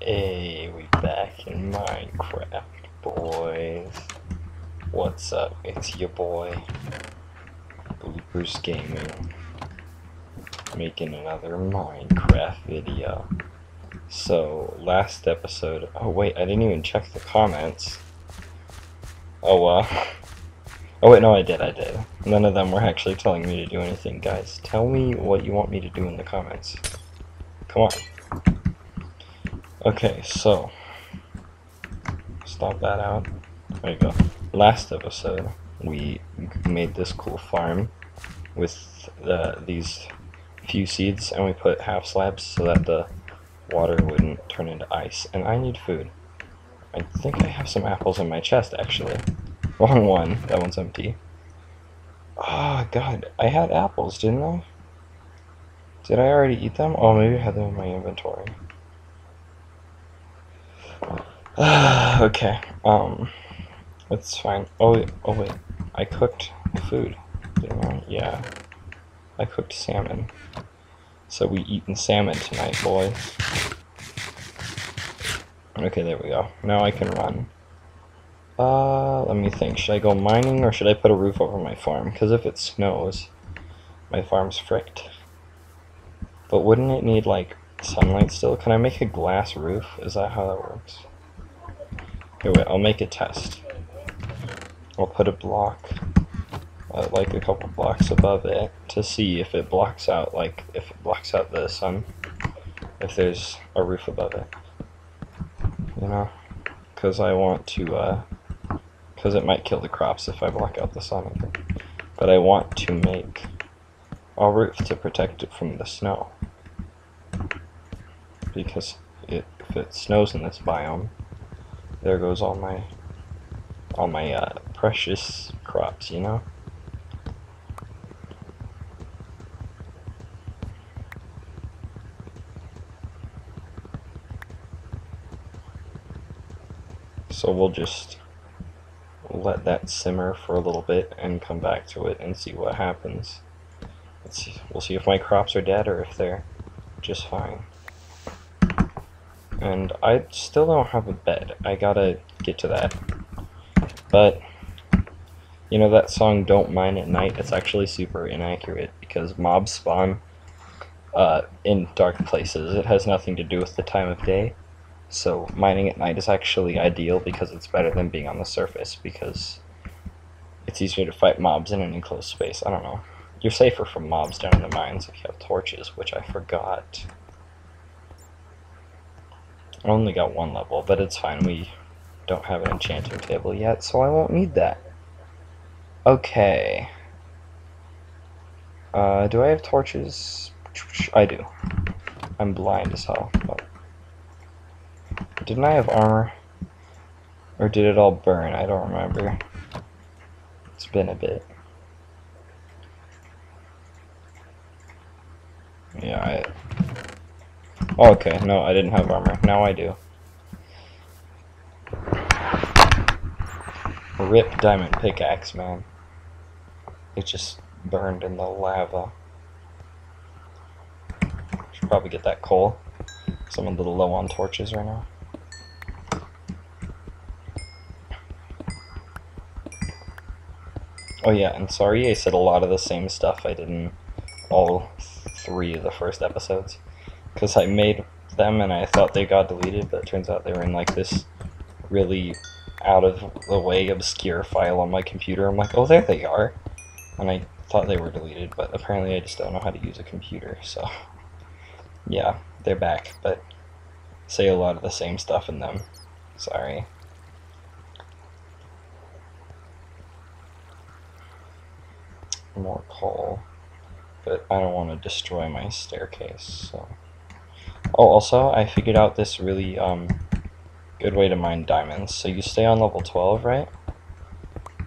Hey, we back in Minecraft, boys. What's up? It's your boy, Bluepers Gaming, making another Minecraft video. So, last episode. Oh, wait, I didn't even check the comments. Oh, well. Oh, wait, no, I did, I did. None of them were actually telling me to do anything. Guys, tell me what you want me to do in the comments. Come on. Okay, so. Stop that out. There you go. Last episode, we made this cool farm with uh, these few seeds, and we put half slabs so that the water wouldn't turn into ice. And I need food. I think I have some apples in my chest, actually. Wrong one. That one's empty. Oh, God. I had apples, didn't I? Did I already eat them? Oh, maybe I had them in my inventory. okay. Um, that's fine. Oh. Oh, wait. I cooked food? Yeah. I cooked salmon. So we eating salmon tonight, boys. Okay, there we go. Now I can run. Uh, let me think. Should I go mining or should I put a roof over my farm? Because if it snows, my farm's fricked. But wouldn't it need, like, sunlight still? Can I make a glass roof? Is that how that works? Here, wait, I'll make a test. I'll put a block, uh, like a couple blocks above it, to see if it blocks out, like, if it blocks out the sun. If there's a roof above it. You know? Because I want to, uh, because it might kill the crops if I block out the sun. But I want to make a roof to protect it from the snow. Because it, if it snows in this biome, there goes all my all my uh, precious crops, you know. So we'll just let that simmer for a little bit and come back to it and see what happens. Let's we'll see if my crops are dead or if they're just fine. And I still don't have a bed. I gotta get to that. But, you know that song Don't Mine at Night? It's actually super inaccurate because mobs spawn uh, in dark places. It has nothing to do with the time of day. So mining at night is actually ideal because it's better than being on the surface because it's easier to fight mobs in an enclosed space. I don't know. You're safer from mobs down in the mines if you have torches, which I forgot. I only got one level, but it's fine. We don't have an enchanting table yet, so I won't need that. Okay. Uh, do I have torches? I do. I'm blind as hell. But didn't I have armor? Or did it all burn? I don't remember. It's been a bit. Yeah, I... Oh, okay, no, I didn't have armor. Now I do. Rip diamond pickaxe, man. It just burned in the lava. Should probably get that coal. I'm a little low on torches right now. Oh yeah, and sorry I said a lot of the same stuff I did in all three of the first episodes. Because I made them and I thought they got deleted, but it turns out they were in like this really out of the way obscure file on my computer. I'm like, oh, there they are. And I thought they were deleted, but apparently I just don't know how to use a computer, so yeah, they're back, but say a lot of the same stuff in them. Sorry. more coal, but I don't want to destroy my staircase, so. Oh, also, I figured out this really um, good way to mine diamonds. So you stay on level 12, right?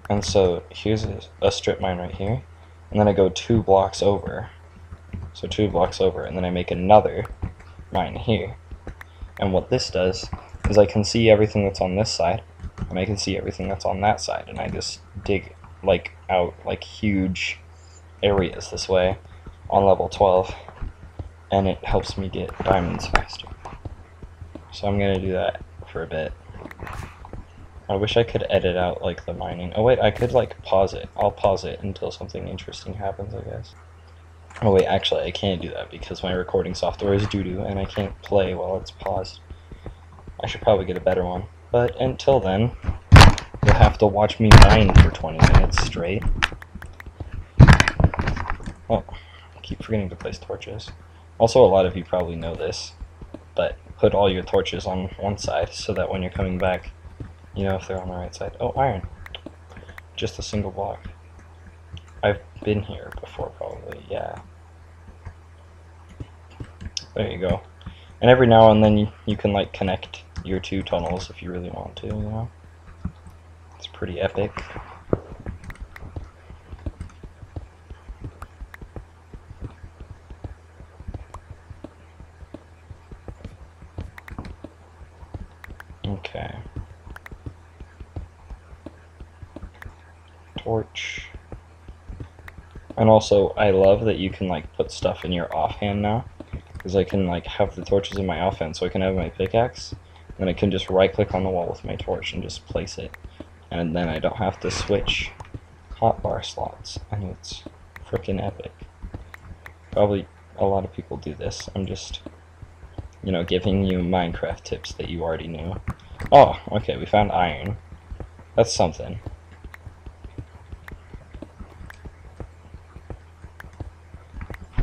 And so here's a, a strip mine right here, and then I go two blocks over. So two blocks over, and then I make another mine here. And what this does is I can see everything that's on this side, and I can see everything that's on that side, and I just dig like out like huge areas this way on level 12 and it helps me get diamonds faster So I'm gonna do that for a bit. I wish I could edit out like the mining. Oh wait, I could like pause it. I'll pause it until something interesting happens, I guess. Oh wait, actually I can't do that because my recording software is doo-doo and I can't play while it's paused. I should probably get a better one. But until then, you'll have to watch me mine for 20 minutes straight. Oh, I keep forgetting to place torches. Also, a lot of you probably know this, but put all your torches on one side so that when you're coming back, you know if they're on the right side. Oh, iron. Just a single block. I've been here before, probably, yeah. There you go. And every now and then you, you can, like, connect your two tunnels if you really want to, you know? It's pretty epic. Okay. Torch. And also, I love that you can, like, put stuff in your offhand now. Because I can, like, have the torches in my offhand, so I can have my pickaxe. And I can just right-click on the wall with my torch and just place it. And then I don't have to switch hotbar slots. And it's freaking epic. Probably a lot of people do this. I'm just, you know, giving you Minecraft tips that you already knew. Oh, okay, we found iron. That's something.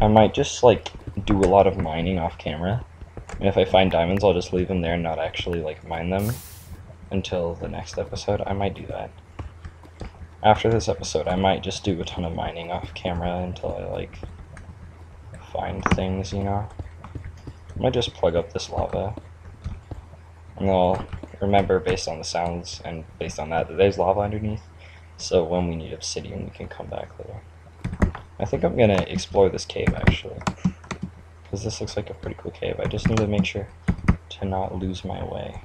I might just, like, do a lot of mining off camera. And if I find diamonds, I'll just leave them there and not actually, like, mine them until the next episode. I might do that. After this episode, I might just do a ton of mining off camera until I, like, find things, you know? I might just plug up this lava. And I'll remember, based on the sounds and based on that, that there's lava underneath. So when we need obsidian, we can come back later. I think I'm gonna explore this cave actually. Because this looks like a pretty cool cave. I just need to make sure to not lose my way.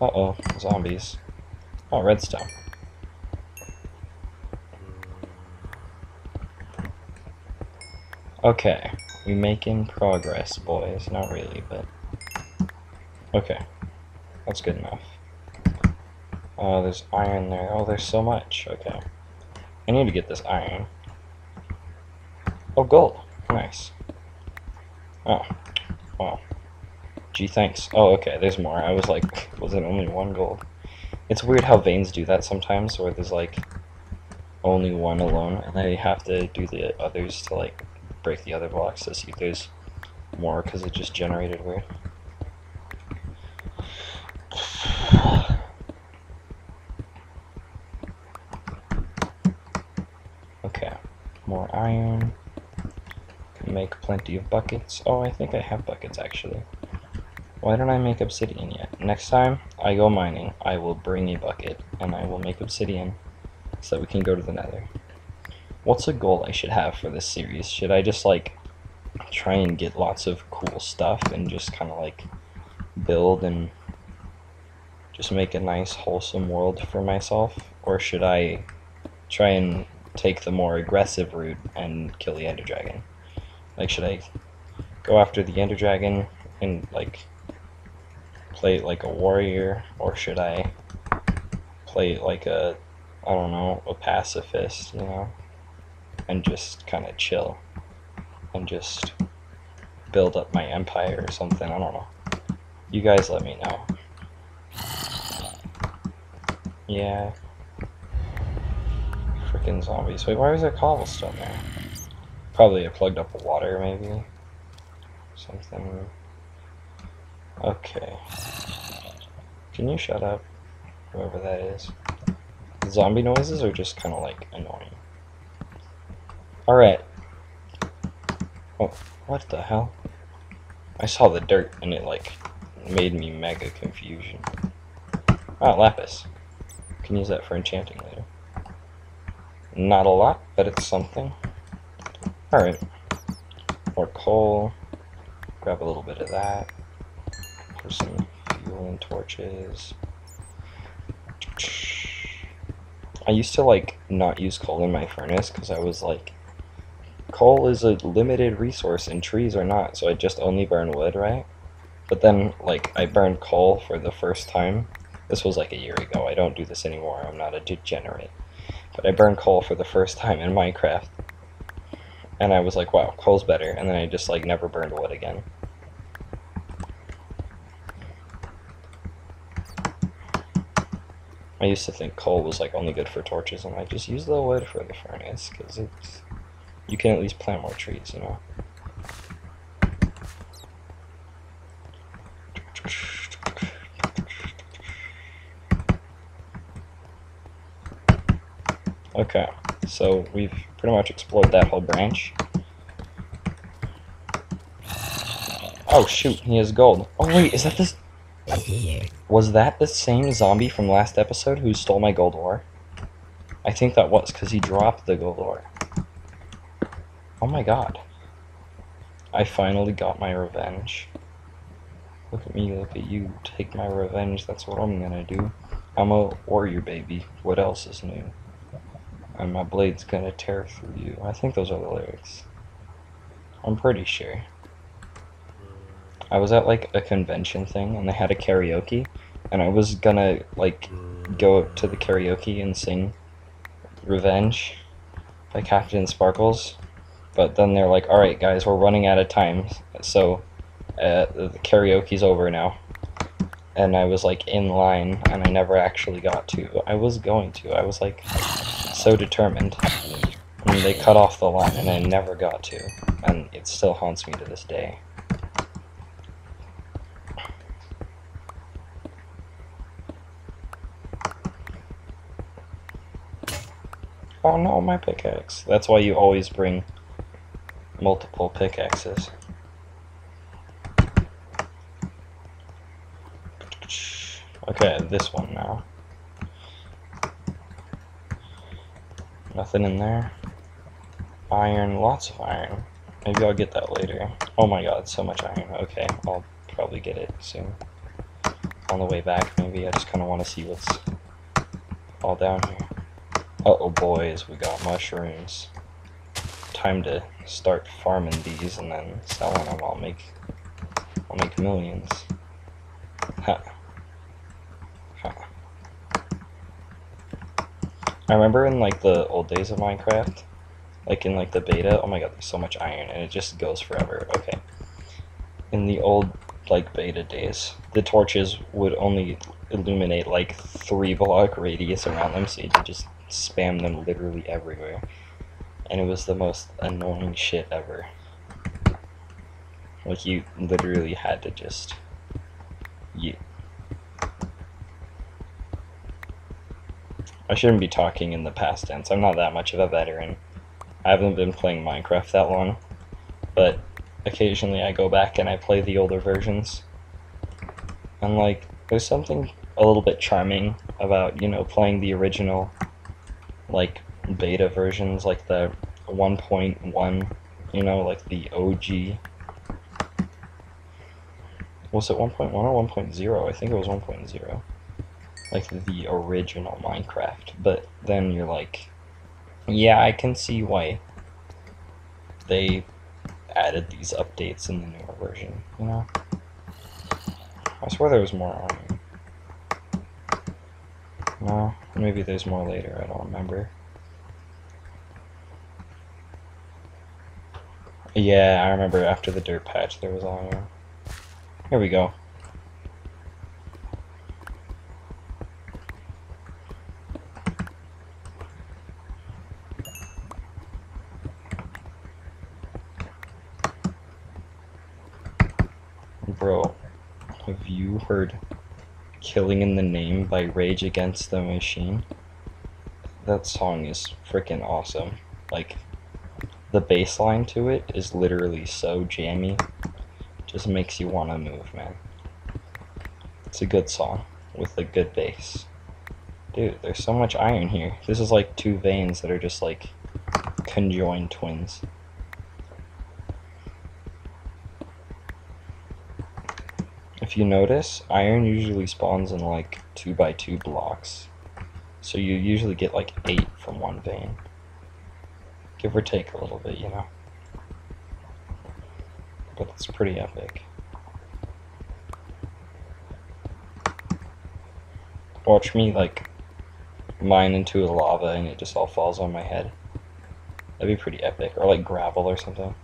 Uh-oh, zombies. Oh, redstone. Okay, we making progress, boys. Not really, but... Okay, that's good enough. Oh, there's iron there. Oh, there's so much. Okay. I need to get this iron. Oh, gold. Nice. Oh. Wow. Gee, thanks. Oh, okay, there's more. I was like, was it only one gold? It's weird how veins do that sometimes, where there's like only one alone, and they have to do the others to like break the other blocks to see if there's more, because it just generated weird. Okay, more iron. Can make plenty of buckets. Oh, I think I have buckets actually. Why don't I make obsidian yet? Next time I go mining, I will bring a bucket and I will make obsidian so that we can go to the nether. What's a goal I should have for this series? Should I just like try and get lots of cool stuff and just kind of like build and just make a nice wholesome world for myself? Or should I try and take the more aggressive route and kill the ender dragon? Like should I go after the ender dragon and like play it like a warrior, or should I play it like a, I don't know, a pacifist, you know, and just kind of chill, and just build up my empire or something, I don't know. You guys let me know. Yeah. Freaking zombies. Wait, why was there cobblestone there? Probably I plugged up water, maybe. Something. Okay. Can you shut up? Whoever that is. Zombie noises are just kind of like annoying. Alright. Oh, what the hell? I saw the dirt and it like made me mega confusion. Ah, lapis. Can use that for enchanting later. Not a lot, but it's something. Alright. More coal. Grab a little bit of that for some fuel and torches. I used to like not use coal in my furnace because I was like coal is a limited resource and trees are not, so I just only burn wood, right? But then, like, I burned coal for the first time. This was like a year ago. I don't do this anymore. I'm not a degenerate. But I burned coal for the first time in Minecraft. And I was like, wow, coal's better. And then I just, like, never burned wood again. I used to think coal was, like, only good for torches, and I just use the wood for the furnace, because it's... You can at least plant more trees, you know? Okay, so we've pretty much explored that whole branch. Oh shoot, he has gold. Oh wait, is that this? Was that the same zombie from last episode who stole my gold ore? I think that was, because he dropped the gold ore. Oh my god. I finally got my revenge. Look at me, look at you. Take my revenge, that's what I'm gonna do. I'm a warrior baby. What else is new? And my blade's gonna tear through you. I think those are the lyrics. I'm pretty sure. I was at like a convention thing and they had a karaoke and I was gonna like go up to the karaoke and sing Revenge by CaptainSparklez. But then they're like, alright guys, we're running out of time. So uh, the karaoke's over now. And I was like in line and I never actually got to. I was going to. I was like so determined. And they cut off the line and I never got to. And it still haunts me to this day. Oh no, my pickaxe. That's why you always bring multiple pickaxes. Okay, this one now. Nothing in there. Iron, lots of iron. Maybe I'll get that later. Oh my god, so much iron. Okay, I'll probably get it soon. On the way back, maybe. I just kind of want to see what's all down here. Uh oh boys, we got mushrooms. Time to start farming these and then selling them. I'll make, I'll make millions. Ha. I remember in like the old days of Minecraft, like in like the beta. Oh my god, there's so much iron and it just goes forever. Okay. In the old like beta days, the torches would only illuminate like three block radius around them, so you could just spam them literally everywhere. And it was the most annoying shit ever. Like, you literally had to just... You... I shouldn't be talking in the past tense. I'm not that much of a veteran. I haven't been playing Minecraft that long. But occasionally I go back and I play the older versions. And, like, there's something a little bit charming about, you know, playing the original like beta versions, like the 1.1, you know, like the OG. Was it 1.1 or 1.0? I think it was 1.0. Like the original Minecraft. But then you're like, yeah, I can see why they added these updates in the newer version, you know? I swear there was more it. No, maybe there's more later, I don't remember. Yeah, I remember after the dirt patch there was iron. Here we go. Bro, have you heard Killing in the Name by Rage Against the Machine. That song is freaking awesome. Like, the bass line to it is literally so jammy. Just makes you want to move, man. It's a good song with a good bass. Dude, there's so much iron here. This is like two veins that are just like conjoined twins. If you notice, iron usually spawns in like 2 by 2 blocks. So you usually get like 8 from one vein. Give or take a little bit, you know. but it's pretty epic. Watch me like mine into the lava and it just all falls on my head. That'd be pretty epic. Or like gravel or something.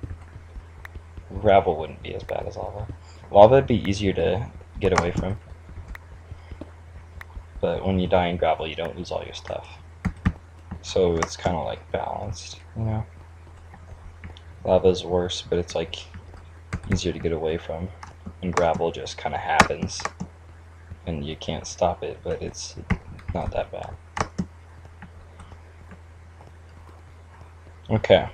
Gravel wouldn't be as bad as lava. Lava would be easier to get away from. But when you die in gravel, you don't lose all your stuff. So it's kind of like balanced, you know? Lava's worse, but it's like easier to get away from. And gravel just kind of happens. And you can't stop it, but it's not that bad. Okay.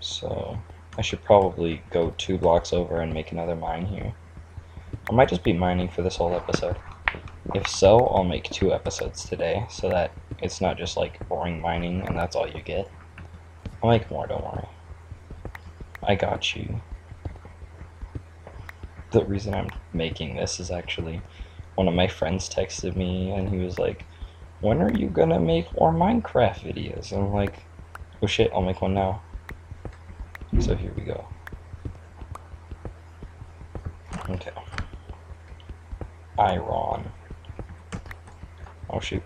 So, I should probably go two blocks over and make another mine here. I might just be mining for this whole episode. If so, I'll make two episodes today, so that it's not just like boring mining and that's all you get. I'll make more, don't worry. I got you. The reason I'm making this is actually one of my friends texted me and he was like, when are you gonna make more Minecraft videos? And I'm like, oh shit, I'll make one now. So here we go. Okay. Iron. Oh shoot.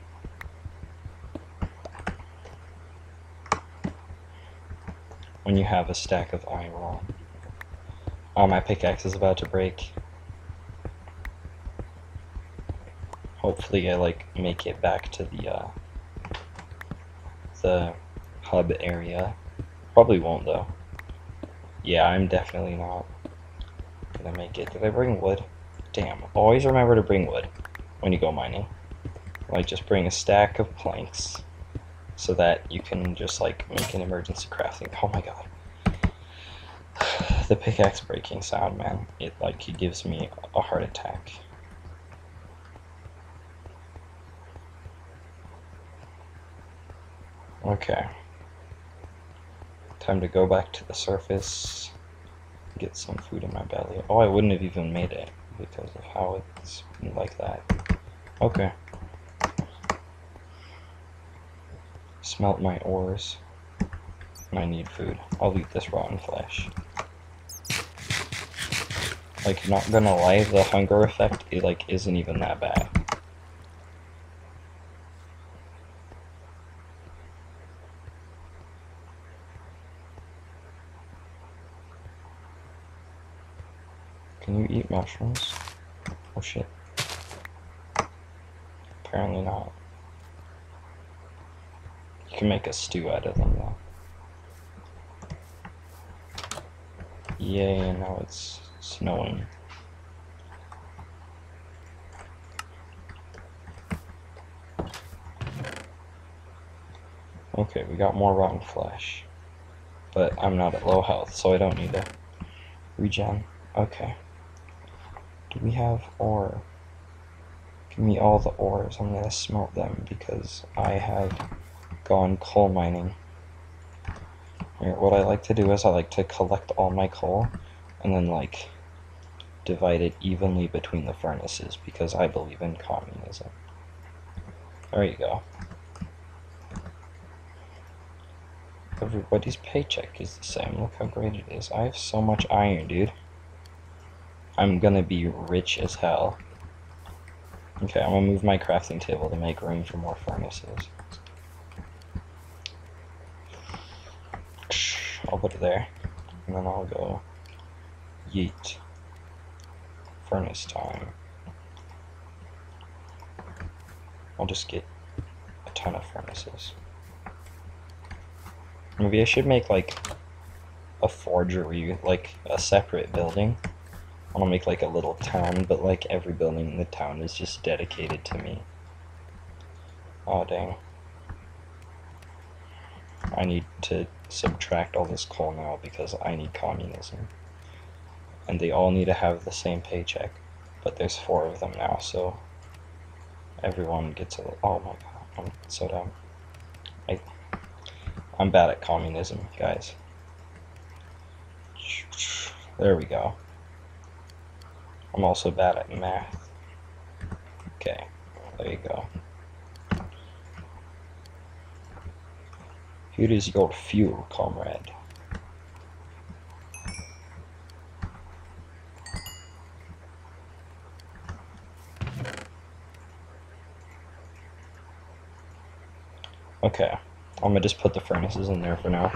When you have a stack of iron. Oh, my pickaxe is about to break. Hopefully I like make it back to the uh, the hub area. Probably won't though. Yeah, I'm definitely not gonna make it. Did I bring wood? Damn, always remember to bring wood when you go mining. Like just bring a stack of planks so that you can just like make an emergency crafting. Oh my god. The pickaxe breaking sound, man. It like it gives me a heart attack. Okay. Time to go back to the surface, get some food in my belly. Oh, I wouldn't have even made it because of how it's like that. Okay. Smelt my ores. I need food. I'll eat this rotten flesh. Like, not gonna lie, the hunger effect, it, like, isn't even that bad. Can you eat mushrooms? Oh shit. Apparently not. You can make a stew out of them though. Yay, now it's snowing. Okay, we got more rotten flesh. But I'm not at low health, so I don't need to regen. Okay. Do we have ore? Give me all the ores. I'm gonna smelt them because I have gone coal mining. What I like to do is I like to collect all my coal and then like divide it evenly between the furnaces because I believe in communism. There you go. Everybody's paycheck is the same. Look how great it is. I have so much iron, dude. I'm gonna be rich as hell. Okay, I'm gonna move my crafting table to make room for more furnaces. I'll put it there. And then I'll go yeet. Furnace time. I'll just get a ton of furnaces. Maybe I should make like a forgery, like a separate building. I want to make like a little town, but like every building in the town is just dedicated to me. Oh dang. I need to subtract all this coal now because I need communism. And they all need to have the same paycheck. But there's four of them now, so everyone gets a little, oh my god, I'm so dumb. I I'm bad at communism, guys. There we go. I'm also bad at math. Okay, there you go. Here is your fuel, comrade. Okay, I'm gonna just put the furnaces in there for now.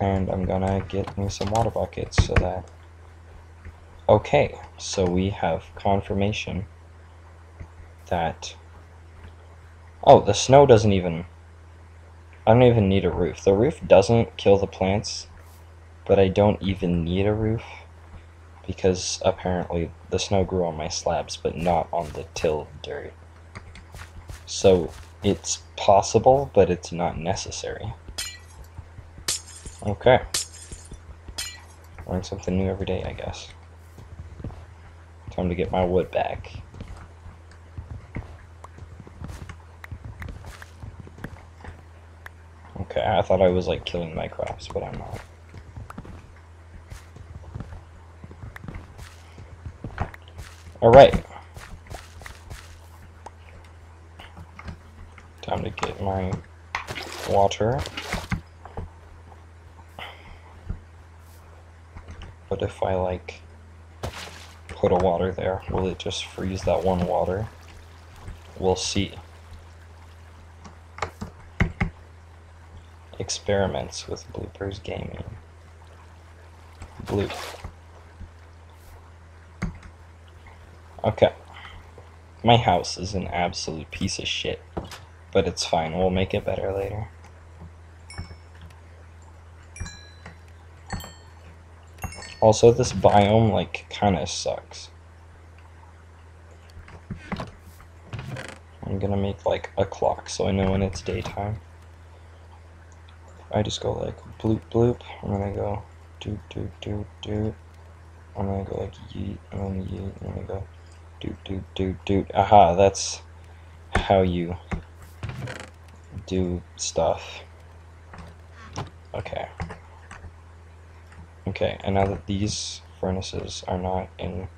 And I'm gonna get me some water buckets so that Okay, so we have confirmation that... Oh, the snow doesn't even... I don't even need a roof. The roof doesn't kill the plants, but I don't even need a roof because apparently the snow grew on my slabs, but not on the tilled dirt. So it's possible, but it's not necessary. Okay. Learn something new every day, I guess. Time to get my wood back. Okay, I thought I was like killing my crops, but I'm not. Alright. Time to get my water. But if I like put a water there, will it just freeze that one water? We'll see. Experiments with Bluepers Gaming. Bloop. Okay. My house is an absolute piece of shit, but it's fine. We'll make it better later. Also, this biome, like, kinda sucks. I'm gonna make, like, a clock so I know when it's daytime. I just go, like, bloop bloop, I'm gonna go doot doot doot doot. I'm gonna go, like, yeet, and then yeet, and then go doot doot doot doot. Aha, that's how you do stuff. Okay. Okay, and now that these furnaces are not in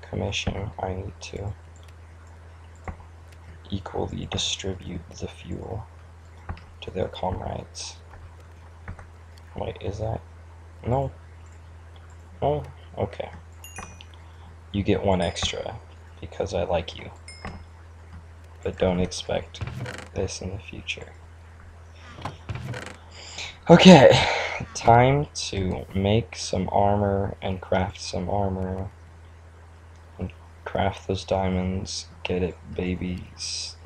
commission, I need to equally distribute the fuel to their comrades. Wait, is that? No. No? Okay. You get one extra because I like you. But don't expect this in the future. Okay, time to make some armor and craft some armor. And craft those diamonds, get it babies,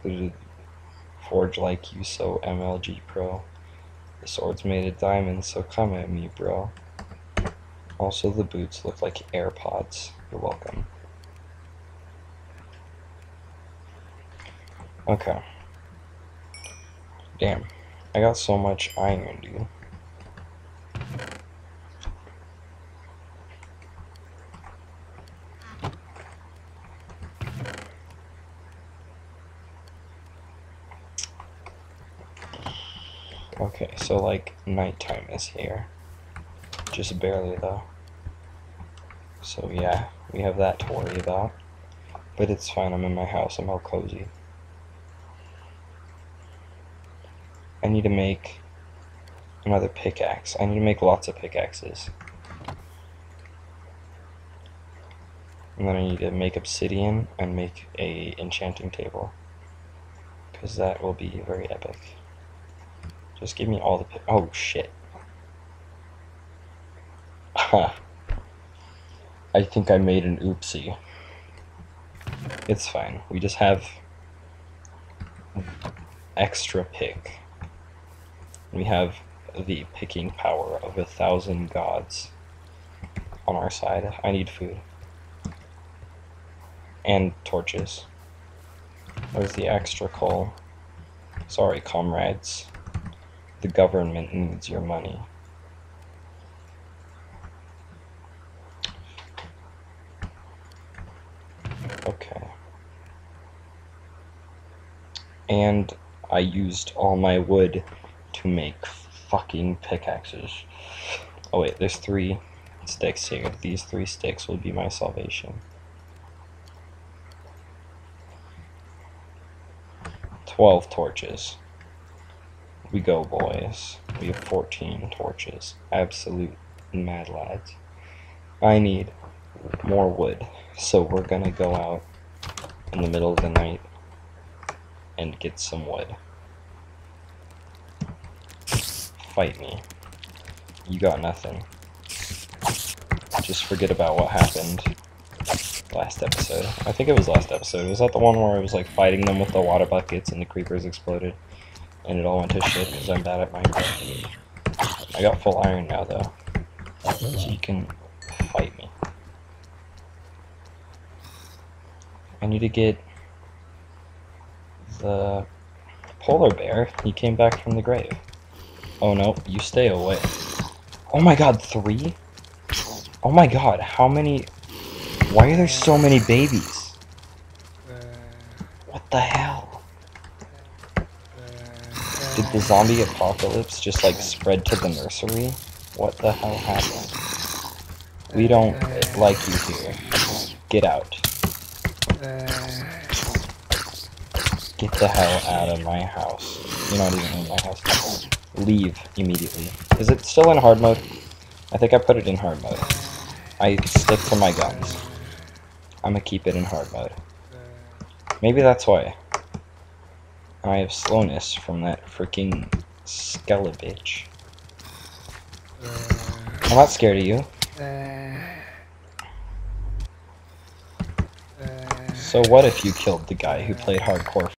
forge like you so MLG Pro. The sword's made of diamonds, so come at me, bro. Also, the boots look like AirPods. You're welcome. Okay. Damn. I got so much iron, dude. Okay, so like nighttime is here. Just barely though. So yeah, we have that to worry about. But it's fine, I'm in my house, I'm all cozy. I need to make another pickaxe. I need to make lots of pickaxes. And then I need to make obsidian and make a enchanting table. Because that will be very epic. Just give me all the Oh, shit. I think I made an oopsie. It's fine. We just have extra pick we have the picking power of a thousand gods on our side. I need food. And torches. Where's the extra coal? Sorry, comrades. The government needs your money. Okay. And I used all my wood to make fucking pickaxes. Oh wait, there's three sticks here. These three sticks will be my salvation. Twelve torches. We go, boys. We have 14 torches. Absolute mad lads. I need more wood, so we're gonna go out in the middle of the night and get some wood. fight me. You got nothing. Just forget about what happened last episode. I think it was last episode. Was that the one where I was like fighting them with the water buckets and the creepers exploded? And it all went to shit because I'm bad at Minecraft. I got full iron now though. So you can fight me. I need to get the polar bear. He came back from the grave. Oh no, you stay away. Oh my god, three? Oh my god, how many... Why are there so many babies? Uh, what the hell? Did the zombie apocalypse just like spread to the nursery? What the hell happened? We don't uh, like you here. Get out. Uh, Get the hell out of my house. You're not even in my house. Leave immediately. Is it still in hard mode? I think I put it in hard mode. I stick to my guns. I'm gonna keep it in hard mode. Uh, Maybe that's why. I have slowness from that freaking skele bitch. Uh, I'm not scared of you. Uh, uh, so what if you killed the guy who played hardcore